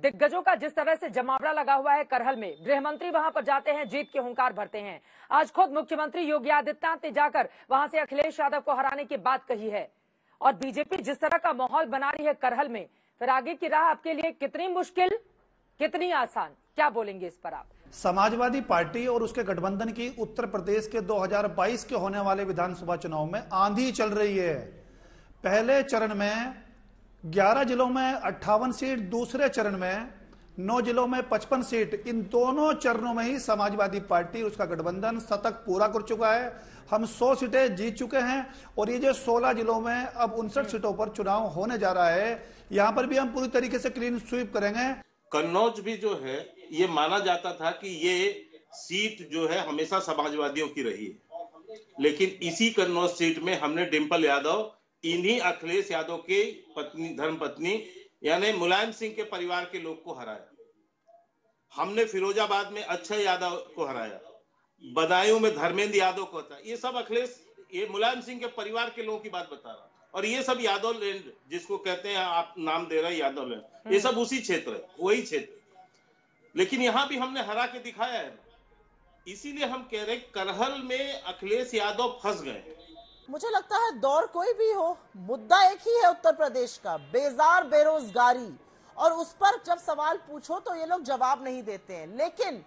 दिग्गजों का जिस तरह से जमावड़ा लगा हुआ है करहल में गृह मंत्री वहाँ पर जाते हैं जीत के हुंकार भरते हैं। आज खुद मुख्यमंत्री योगी आदित्यनाथ ने जाकर वहाँ से अखिलेश यादव को हराने की बात कही है। और बीजेपी जिस तरह का माहौल बना रही है करहल में, फिर आगे की राह आपके लिए कितनी मुश्किल, कितनी आसान? क्या बोलेंगे इस पर आप? समाजवादी पार्टी और उसके गठबंधन की उत्तर प्रदेश के 2022 के होने वाले विधानसभा चुनाव में आंधी चल रही है। पहले चरण में 11 जिलों में अट्ठावन सीट, दूसरे चरण में नौ जिलों में 55 सीट। इन दोनों चरणों में ही समाजवादी पार्टी उसका गठबंधन शतक पूरा कर चुका है। हम 100 सीटें जीत चुके हैं और ये जो 16 जिलों में अब उनसठ सीटों पर चुनाव होने जा रहा है, यहाँ पर भी हम पूरी तरीके से क्लीन स्वीप करेंगे। कन्नौज भी जो है, ये माना जाता था कि ये सीट जो है हमेशा समाजवादियों की रही है। लेकिन इसी कन्नौज सीट में हमने डिम्पल यादव इन्हीं अखिलेश यादव के पत्नी धर्म पत्नी यानी मुलायम सिंह के परिवार के लोग को हराया। हमने फिरोजाबाद में अक्षय यादव को हराया। बदायूं में धर्मेंद्र यादव को हराया। ये सब अखिलेश ये मुलायम सिंह के परिवार के लोगों की बात बता रहा और ये सब यादव लैंड जिसको कहते हैं आप नाम दे रहे यादव लैंड ये सब उसी क्षेत्र है वही क्षेत्र। लेकिन यहाँ भी हमने हरा के दिखाया है। इसीलिए हम कह रहे करहल में अखिलेश यादव फंस गए। मुझे लगता है दौर कोई भी हो, मुद्दा एक ही है उत्तर प्रदेश का, बेजार बेरोजगारी। और उस पर जब सवाल पूछो तो ये लोग जवाब नहीं देते हैं। लेकिन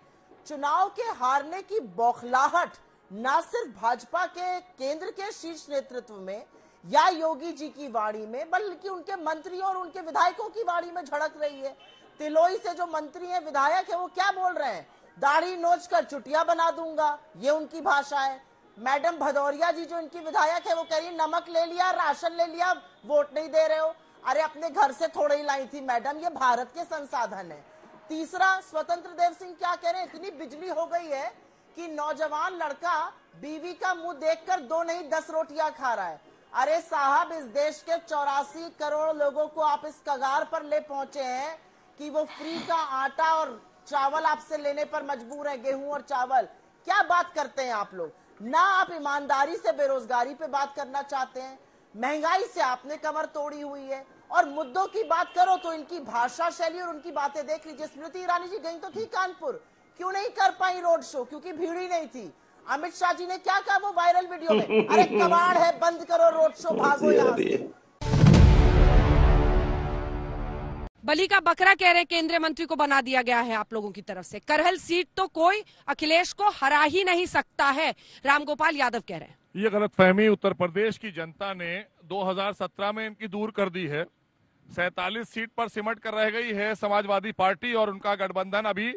चुनाव के हारने की बौखलाहट, न सिर्फ़ भाजपा के केंद्र के शीर्ष नेतृत्व में या योगी जी की वाणी में, बल्कि उनके मंत्रियों और उनके विधायकों की वाणी में झड़क रही है। तिलोई से जो मंत्री है, विधायक है, वो क्या बोल रहे हैं? दाढ़ी नोच कर चुटिया बना दूँगा, ये उनकी भाषा है। मैडम भदौरिया जी जो इनकी विधायक है, वो कह रही है, नमक ले लिया, राशन ले लिया, वोट नहीं दे रहे हो। अरे, अपने घर से थोड़े ही लाई थी मैडम, ये भारत के संसाधन है। तीसरा, स्वतंत्र देव सिंह क्या कह रहे हैं? इतनी बिजली हो गई है कि नौजवान लड़का बीवी का मुँह देखकर दो नहीं, दस रोटियाँ खा रहा है। अरे, साहब, इस देश के चौरासी करोड़ लोगों को आप इस कगार पर ले पहुँचे हैं कि वो फ्री का आटा और चावल आपसे लेने पर मजबूर है, गेहूँ और चावल। क्या बात करते हैं आप लोग? ना आप ईमानदारी से बेरोजगारी पे बात करना चाहते हैं। महँगाई से आपने कमर तोड़ी हुई है। और मुद्दों की बात करो तो इनकी भाषा शैली और उनकी बातें देख लीजिए। स्मृति ईरानी जी गई तो थी कानपुर। क्यों नहीं कर पाई रोड शो? क्योंकि भीड़ ही नहीं थी। अमित शाह जी ने क्या कहा वो वायरल वीडियो में? अरे कबाड़ है बंद करो रोड शो भागो यहाँ बली का बकरा कह रहे केंद्रीय मंत्री को बना दिया गया है आप लोगों की तरफ़ से। करहल सीट तो कोई अखिलेश को हरा ही नहीं सकता है रामगोपाल यादव कह रहे हैं। ये गलतफहमी उत्तर प्रदेश की जनता ने 2017 में इनकी दूर कर दी है। सैतालीस सीट पर सिमट कर रह गई है समाजवादी पार्टी और उनका गठबंधन। अभी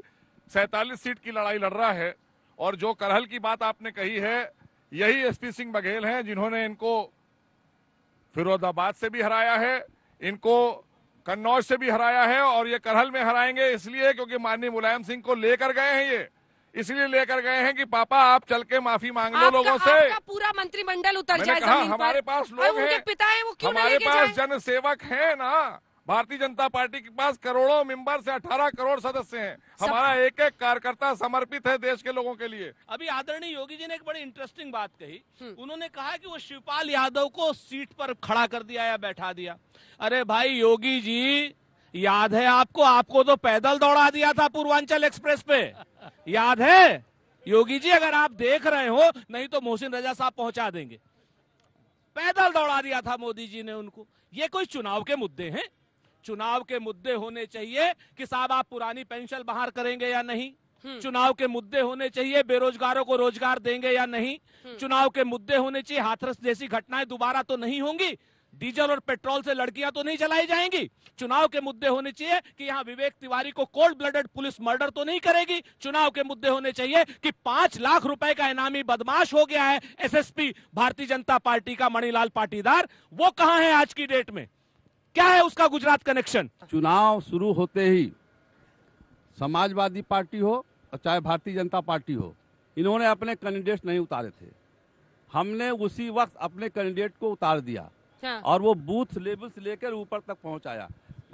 सैतालीस सीट की लड़ाई लड़ रहा है और जो करहल की बात आपने कही है, यही एसपी सिंह बघेल हैं जिन्होंने इनको फिरोजाबाद से भी हराया है। इनको कन्नौज से भी हराया है और ये करहल में हराएँगे इसलिए क्योंकि माननीय मुलायम सिंह को लेकर गए हैं ये। इसलिए लेकर गए हैं कि पापा आप चल के माफ़ी मांग लो लोगों से। आपका पूरा मंत्रिमंडल उतर जाए कहा हमारे पास लोग हैं। पिता है वो क्यों हमारे पास जनसेवक जन सेवक है ना। भारतीय जनता पार्टी के पास करोड़ों मेंबर से 18 करोड़ सदस्य हैं। हमारा एक एक कार्यकर्ता समर्पित है देश के लोगों के लिए। अभी आदरणीय योगी जी ने एक बड़ी इंटरेस्टिंग बात कही। उन्होंने कहा कि वो शिवपाल यादव को सीट पर खड़ा कर दिया या बैठा दिया। अरे भाई योगी जी याद है आपको? आपको तो पैदल दौड़ा दिया था पूर्वांचल एक्सप्रेस पे। याद है? योगी जी अगर आप देख रहे हो नहीं तो मोहसिन रजा साहब पहुँचा देंगे। पैदल दौड़ा दिया था मोदी जी ने उनको। ये कोई चुनाव के मुद्दे हैं? चुनाव के मुद्दे होने चाहिए कि साहब आप पुरानी पेंशन बाहर करेंगे या नहीं? चुनाव के मुद्दे होने चाहिए बेरोजगारों को रोज़गार देंगे या नहीं? चुनाव के मुद्दे होने चाहिए हाथरस जैसी घटनाएँ दोबारा तो नहीं होंगी? डीजल और पेट्रोल से लड़कियाँ तो नहीं चलाई जाएँगी? चुनाव के मुद्दे होने चाहिए कि यहाँ विवेक तिवारी को कोल्ड ब्लडेड पुलिस मर्डर तो नहीं करेगी? चुनाव के मुद्दे होने चाहिए कि पाँच लाख रुपए का इनामी बदमाश हो गया है एसएसपी भारतीय जनता पार्टी का मणिलाल पाटीदार। वो कहाँ है आज की डेट में? क्या है उसका गुजरात कनेक्शन चुनाव शुरू होते ही समाजवादी पार्टी हो और चाहे भारतीय जनता पार्टी हो इन्होंने अपने कैंडिडेट नहीं उतारे थे हमने उसी वक्त अपने कैंडिडेट को उतार दिया हाँ। और वो बूथ लेवल से लेकर ऊपर तक पहुँचाया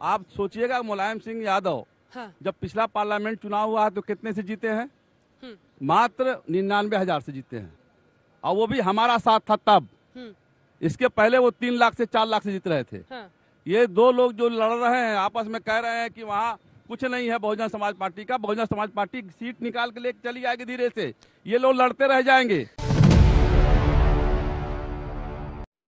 आप सोचिएगा मुलायम सिंह यादव हाँ। जब पिछला पार्लियामेंट चुनाव हुआ तो कितने से जीते हैं हम्म। मात्र निन्यानवे हज़ार से जीते हैं और वो भी हमारा साथ था तब हम्म। इसके पहले वो तीन लाख से चार लाख से जीत रहे थे हाँ। ये दो लोग जो लड़ रहे हैं, आपस में कह रहे हैं कि वहाँ कुछ नहीं है, बहुजन समाज पार्टी का। बहुजन समाज पार्टी सीट निकाल के लेके चली जाएगी धीरे से। ये लोग लड़ते रह जाएँगे।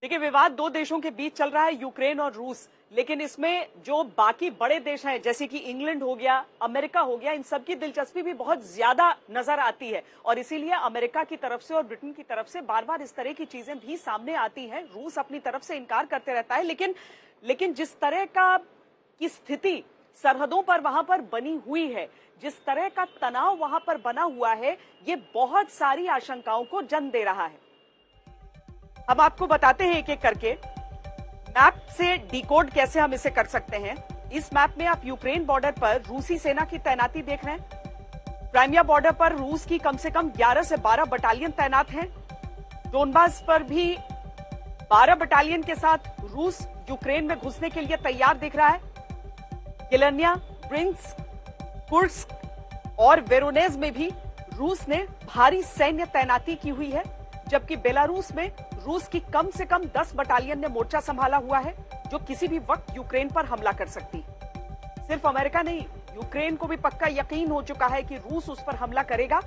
देखिए, विवाद दो देशों के बीच चल रहा है, यूक्रेन और रूस। लेकिन इसमें जो बाकी बड़े देश हैं, जैसे कि इंग्लैंड हो गया, अमेरिका हो गया, इन सब की दिलचस्पी भी बहुत ज़्यादा नज़र आती है। और इसीलिए अमेरिका की तरफ़ से और ब्रिटेन की तरफ़ से बार बार इस तरह की चीज़ें भी सामने आती हैं। रूस अपनी तरफ़ से इनकार करते रहता है, लेकिन लेकिन जिस तरह का की स्थिति सरहदों पर वहाँ पर बनी हुई है, जिस तरह का तनाव वहाँ पर बना हुआ है, ये बहुत सारी आशंकाओं को जन्म दे रहा है। हम आपको बताते हैं एक एक करके, मैप से डिकोड कैसे हम इसे कर सकते हैं। इस मैप में आप यूक्रेन बॉर्डर पर रूसी सेना की तैनाती देख रहे हैं। क्राइमिया बॉर्डर पर रूस की कम से कम 11 से 12 बटालियन तैनात हैं। डोनबास पर भी 12 बटालियन के साथ रूस यूक्रेन में घुसने के लिए तैयार दिख रहा है। किलनिया प्रिंस कुर्स्क और वेरोनेज में भी रूस ने भारी सैन्य तैनाती की हुई है। जबकि बेलारूस में रूस की कम से कम 10 बटालियन ने मोर्चा संभाला हुआ है, जो किसी भी वक्त यूक्रेन पर हमला कर सकती। सिर्फ़ अमेरिका नहीं, यूक्रेन को भी पक्का यकीन हो चुका है कि रूस उस पर हमला करेगा।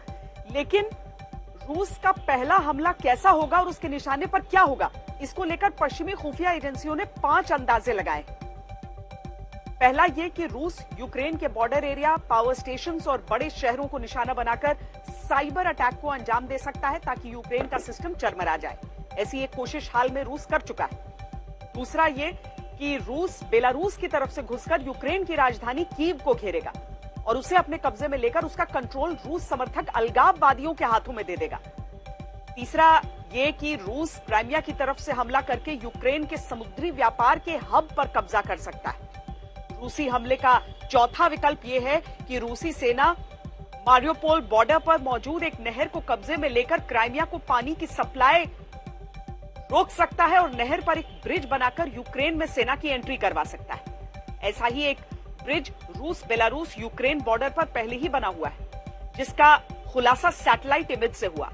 लेकिन रूस का पहला हमला कैसा होगा और उसके निशाने पर क्या होगा, इसको लेकर पश्चिमी खुफिया एजेंसियों ने पाँच अंदाजे लगाए। पहला ये कि रूस यूक्रेन के बॉर्डर एरिया पावर स्टेशन और बड़े शहरों को निशाना बनाकर साइबर अटैक को अंजाम दे सकता है ताकि यूक्रेन का सिस्टम चरमरा जाए। ऐसी एक कोशिश हाल में रूस कर चुका है। दूसरा ये कि रूस, बेलारूस की तरफ़ से घुसकर यूक्रेन की राजधानी कीव को घेरेगा और उसे अपने कब्जे में लेकर उसका कंट्रोल रूस समर्थक अलगाववादियों के हाथों में दे देगा। तीसरा ये कि रूस क्राइमिया की तरफ़ से हमला करके यूक्रेन के समुद्री व्यापार के हब पर कब्जा कर सकता है। रूसी हमले का चौथा विकल्प ये है कि रूसी सेना मारियोपोल बॉर्डर पर मौजूद एक नहर को कब्जे में लेकर क्राइमिया को पानी की सप्लाई रोक सकता है और नहर पर एक ब्रिज बनाकर यूक्रेन में सेना की एंट्री करवा सकता है। ऐसा ही एक ब्रिज रूस बेलारूस यूक्रेन बॉर्डर पर पहले ही बना हुआ है, जिसका खुलासा सैटेलाइट इमेज से हुआ।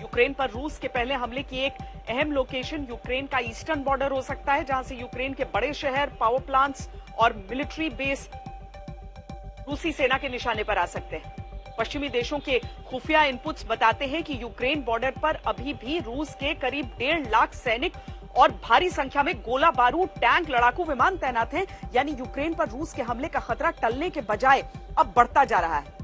यूक्रेन पर रूस के पहले हमले की एक अहम लोकेशन यूक्रेन का ईस्टर्न बॉर्डर हो सकता है, जहाँ से यूक्रेन के बड़े शहर पावर प्लांट्स और मिलिट्री बेस रूसी सेना के निशाने पर आ सकते हैं। पश्चिमी देशों के खुफिया इनपुट्स बताते हैं कि यूक्रेन बॉर्डर पर अभी भी रूस के करीब डेढ़ लाख सैनिक और भारी संख्या में गोला बारूद, टैंक, लड़ाकू विमान तैनात हैं। यानी यूक्रेन पर रूस के हमले का खतरा टलने के बजाय अब बढ़ता जा रहा है।